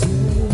Jesus.